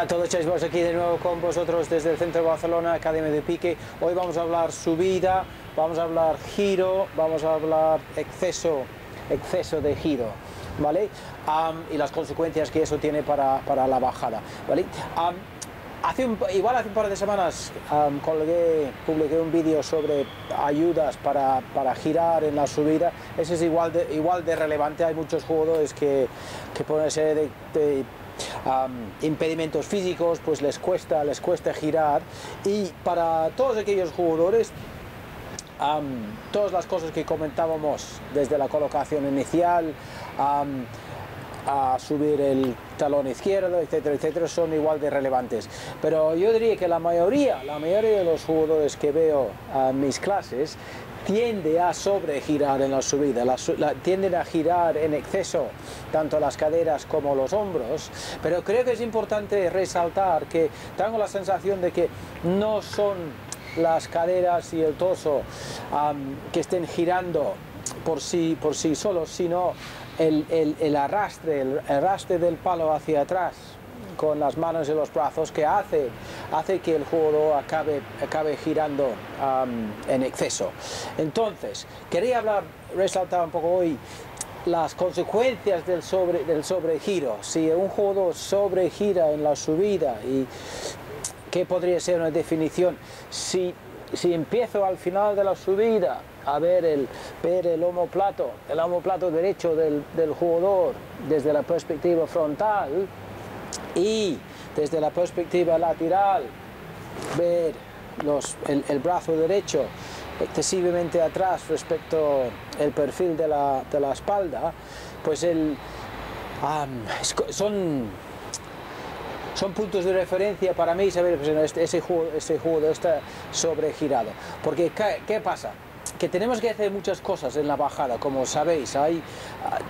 tal todos? Estamos aquí de nuevo con vosotros desde el centro de Barcelona, Academia de Pique. Hoy vamos a hablar subida, vamos a hablar giro, vamos a hablar exceso, exceso de giro. ¿Vale? Am, y las consecuencias que eso tiene para, para la bajada. ¿Vale? Am, Hace un- igual hace un par de semanas am, colgué, publiqué un vídeo sobre ayudas para, para girar en la subida. Ese es igual de, igual de relevante. Hay muchos jugadores que, que serie de, de, impedimentos físicos pues les cuesta, les cuesta girar. Y para todos aquellos jugadores todas las cosas que comentábamos desde la colocación inicial, a subir el talón izquierdo, etcétera, etcétera, son igual de relevantes. Pero yo diría que la mayoría, la mayoría de los jugadores que veo en mis clases tiende a sobregirar en la subida, la la- tienden a girar en exceso tanto las caderas como los hombros, pero creo que es importante resaltar que tengo la sensación de que no son las caderas y el torso am, que estén girando por sí, por sí solos, sino el, el- arrastre, el arrastre del palo hacia atrás con las manos y los brazos que hace, hace que el jugador acabe, acabe girando am, en exceso. Entonces, quería hablar, resaltar un poco hoy las consecuencias del, sobre, del sobregiro. Si un jugador sobregira en la subida y ¿Qué podría ser una definición? Si, si empiezo al final de la subida a ver el, ver el omoplato, el omoplato derecho del, del jugador desde la perspectiva frontal y desde la perspectiva lateral ver el, brazo derecho excesivamente atrás respecto al perfil de la, de la espalda, pues el, son son puntos de referencia para mí saber ese juego, ese juego está sobregirado. Porque, ¿qué, qué pasa? Que tenemos que hacer muchas cosas en la bajada, como sabéis, hay,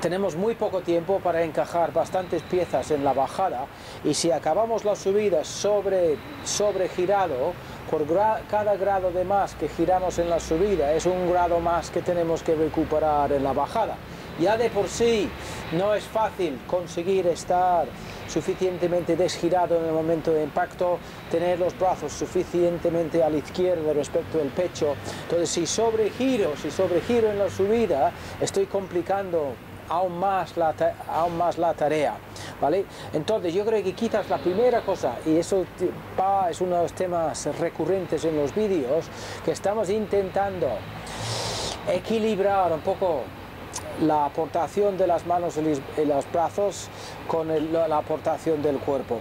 tenemos muy poco tiempo para encajar bastantes piezas en la bajada y si acabamos la subida sobre, sobregirado, por gra- cada grado de más que giramos en la subida es un grado más que tenemos que recuperar en la bajada. Ya de por sí no es fácil conseguir estar suficientemente desgirado en el momento de impacto, tener los brazos suficientemente a la izquierda respecto al pecho. Entonces, si sobregiro, si sobregiro en la subida, estoy complicando aún más la, aún más la tarea. ¿vale? Entonces, yo creo que quizás la primera cosa, y eso es uno de los temas recurrentes en los vídeos, que estamos intentando equilibrar un poco la aportación de las manos y los- brazos con la aportación del cuerpo.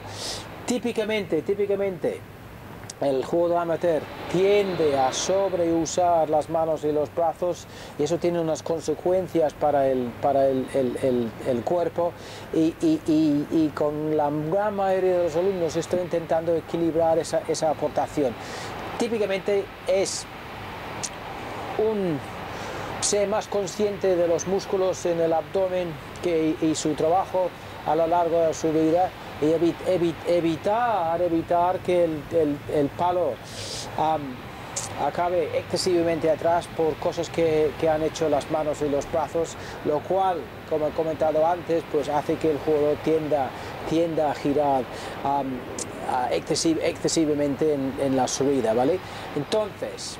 Típicamente, típicamente, el jugador amateur tiende a sobreusar las manos y los brazos y eso tiene unas consecuencias para el, para el, el- el- cuerpo y, y- y- y con la gran mayoría de los alumnos estoy intentando equilibrar esa, esa aportación. Típicamente es un ser más consciente de los músculos en el abdomen y su trabajo a lo largo de su vida y evi- evi- evitar, evitar que el, el- palo acabe excesivamente atrás por cosas que, que han hecho las manos y los brazos, lo cual, como he comentado antes, pues hace que el jugador tienda, tienda a girar excesivamente en, en la subida, ¿vale? Entonces,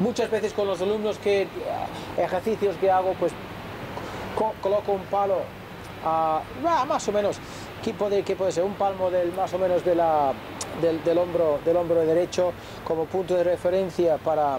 muchas veces con los alumnos que ah, ejercicios que hago pues co- coloco un palo ah, más o menos ¿qué puede, qué puede ser? un palmo del más o menos de la, del, hombro del hombro derecho como punto de referencia para,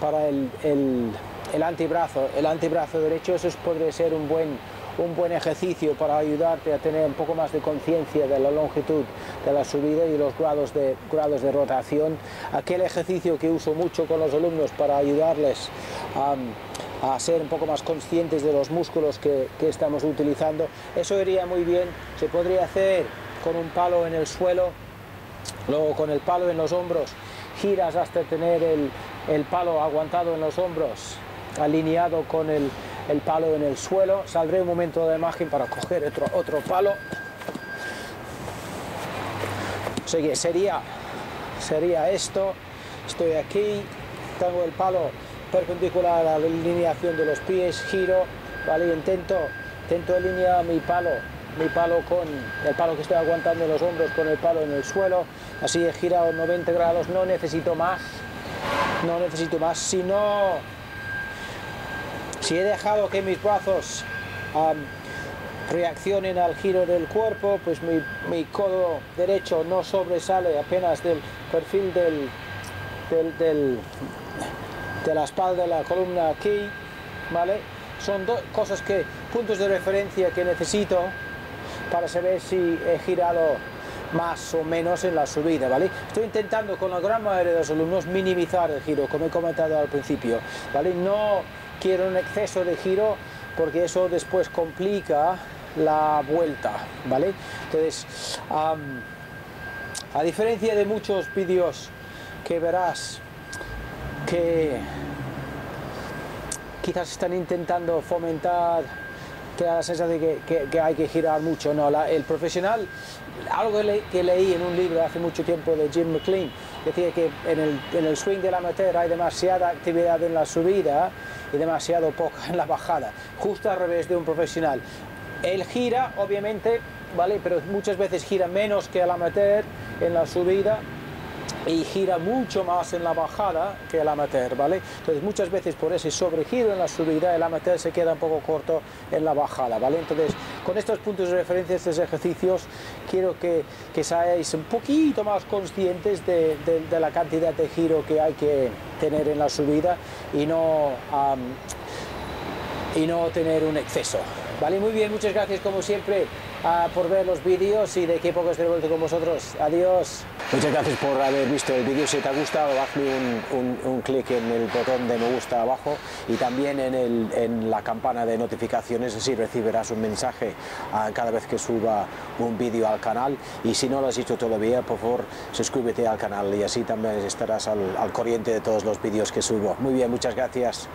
para el, el, el antebrazo el antebrazo derecho eso es- podría ser un buen un buen ejercicio para ayudarte a tener un poco más de conciencia de la longitud de la subida y los grados de, grados de rotación. Aquel ejercicio que uso mucho con los alumnos para ayudarles a, a ser un poco más conscientes de los músculos que, que estamos utilizando. Eso iría muy bien, se podría hacer con un palo en el suelo, luego con el palo en los hombros, giras hasta tener el, el palo aguantado en los hombros, alineado con el, el palo en el suelo. Saldré un momento de imagen para coger otro, otro palo. O que sería, sería esto, estoy aquí, tengo el palo perpendicular a la alineación de los pies, giro, ¿vale? Intento, intento alinear mi palo mi palo con el palo que estoy aguantando en los hombros con el palo en el suelo, así he girado 90 grados, no necesito más, no necesito más, si no, si he dejado que mis brazos reaccionen al giro del cuerpo, pues mi, codo derecho no sobresale apenas del perfil del, del, de la espalda de la columna aquí, ¿vale? Son dos cosas que, puntos de referencia que necesito para saber si he girado más o menos en la subida, ¿vale? Estoy intentando con la gran mayoría de los alumnos minimizar el giro, como he comentado al principio, ¿vale? No quiero un exceso de giro porque eso después complica la vuelta, ¿vale? Entonces, a diferencia de muchos vídeos que verás que quizás están intentando fomentar que da la sensación de que, hay que girar mucho. No, el profesional, algo que, leí en un libro hace mucho tiempo de Jim McLean, decía que en el, en el swing del amateur hay demasiada actividad en la subida y demasiado poca en la bajada, justo al revés de un profesional. Él gira, obviamente, ¿vale? pero muchas veces gira menos que el amateur en la subida y gira mucho más en la bajada que el amateur, ¿vale? Entonces muchas veces por ese sobregiro en la subida el amateur se queda un poco corto en la bajada, ¿vale? Entonces con estos puntos de referencia, estos ejercicios, quiero que, que seáis un poquito más conscientes de, de, la cantidad de giro que hay que tener en la subida y no, y no tener un exceso, ¿vale? Muy bien, muchas gracias como siempre por ver los vídeos y de qué poco de vuelta con vosotros. Adiós. Muchas gracias por haber visto el vídeo. Si te ha gustado, hazme un, un, clic en el botón de me gusta abajo y también en, el, en la campana de notificaciones, así recibirás un mensaje cada vez que suba un vídeo al canal. Y si no lo has hecho todavía, por favor, suscríbete al canal y así también estarás al, al corriente de todos los vídeos que subo. Muy bien, muchas gracias.